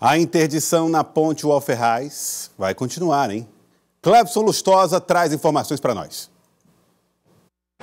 A interdição na ponte Walferraz vai continuar, hein? Clebson Lustosa traz informações para nós.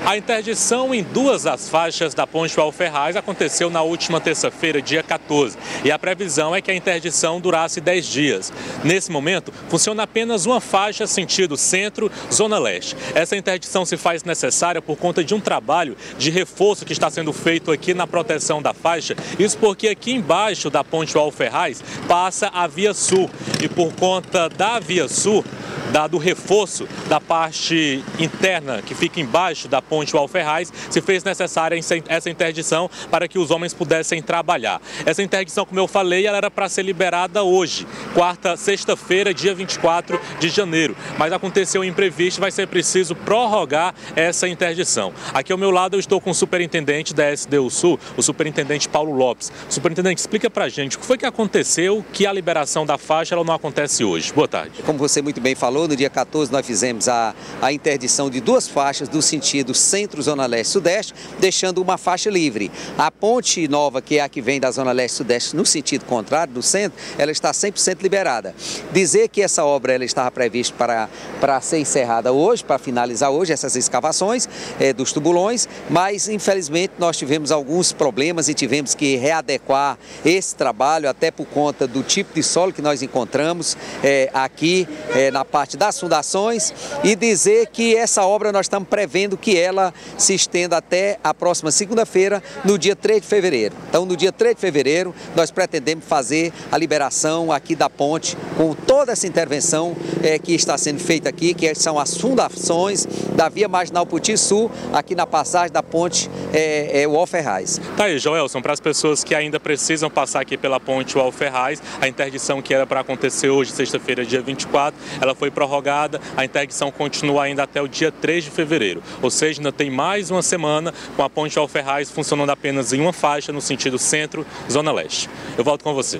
A interdição em duas das faixas da Ponte Alferraz aconteceu na última terça-feira, dia 14, e a previsão é que a interdição durasse 10 dias. Nesse momento, funciona apenas uma faixa sentido centro-zona leste. Essa interdição se faz necessária por conta de um trabalho de reforço que está sendo feito aqui na proteção da faixa. Isso porque aqui embaixo da Ponte Alferraz passa a Via Sul e por conta da Via Sul, dado o reforço da parte interna que fica embaixo da ponte Alferraz, se fez necessária essa interdição para que os homens pudessem trabalhar. Essa interdição, como eu falei, ela era para ser liberada hoje, quarta, sexta-feira, dia 24 de janeiro. Mas aconteceu um imprevisto, vai ser preciso prorrogar essa interdição. Aqui ao meu lado eu estou com o superintendente da SDU Sul, o superintendente Paulo Lopes. Superintendente, explica pra gente o que foi que aconteceu que a liberação da faixa ela não acontece hoje. Boa tarde. Como você muito bem falou, no dia 14 nós fizemos a, a interdição de duas faixas do sentido centro, zona leste, sudeste, deixando uma faixa livre. A ponte nova, que é a que vem da zona leste, sudeste, no sentido contrário, do centro, ela está 100% liberada. Dizer que essa obra ela estava prevista para, para ser encerrada hoje, para finalizar hoje essas escavações é, dos tubulões, mas infelizmente nós tivemos alguns problemas e tivemos que readequar esse trabalho, até por conta do tipo de solo que nós encontramos é, aqui é, na parte das fundações e dizer que essa obra nós estamos prevendo que ela se estenda até a próxima segunda-feira, no dia 3 de fevereiro. Então, no dia 3 de fevereiro, nós pretendemos fazer a liberação aqui da ponte com toda essa intervenção é, que está sendo feita aqui, que são as fundações da Via Marginal Puti Sul, aqui na passagem da ponte é, é, Wall Ferraz. Tá aí, Joelson, para as pessoas que ainda precisam passar aqui pela ponte Wall Ferraz, a interdição que era para acontecer hoje, sexta-feira, dia 24, ela foi prorrogada, a interdição continua ainda até o dia 3 de fevereiro, ou seja, ainda tem mais uma semana com a ponte Alferraz funcionando apenas em uma faixa no sentido centro-zona leste. Eu volto com você.